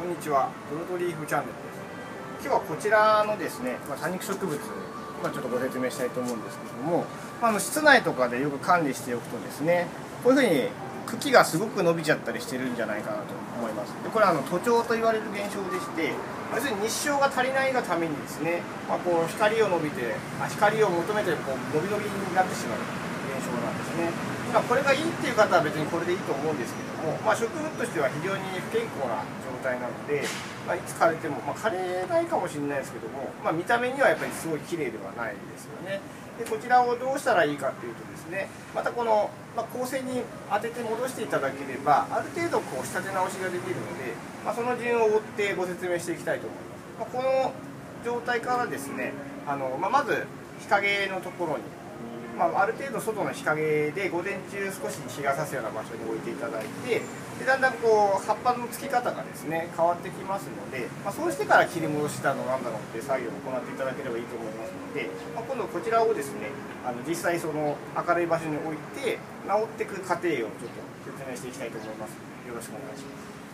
こんにちは。ブロードリーフチャンネルです。今日はこちらのですね、まあ、多肉植物まあ、ちょっとご説明したいと思うんですけども、まあ、の室内とかでよく管理しておくとですねこういうふうに茎がすごく伸びちゃったりしてるんじゃないかなと思います。でこれはあの徒長と言われる現象でして要するに日照が足りないがためにですね、まあ、こう光を伸びてあ光を求めてこう伸び伸びになってしまう、まあ、これがいいっていう方は別にこれでいいと思うんですけども、まあ、植物としては非常に不健康な状態なので、まあ、いつ枯れても、まあ、枯れないかもしれないですけども、まあ、見た目にはやっぱりすごい綺麗ではないですよね。でこちらをどうしたらいいかっていうとですねまたこの、まあ、構成に当てて戻していただければある程度こう仕立て直しができるので、まあ、その順を追ってご説明していきたいと思います、まあ、この状態からですねあの、まあ、まず日陰のところにまあ、ある程度外の日陰で午前中少し日が差すような場所に置いていただいてでだんだんこう葉っぱの付き方がですね変わってきますので、まあ、そうしてから切り戻したのなんだろうって作業を行っていただければいいと思いますので、まあ、今度こちらをですねあの実際その明るい場所に置いて治っていく過程をちょっと説明していきたいと思います。よろしくお願いします。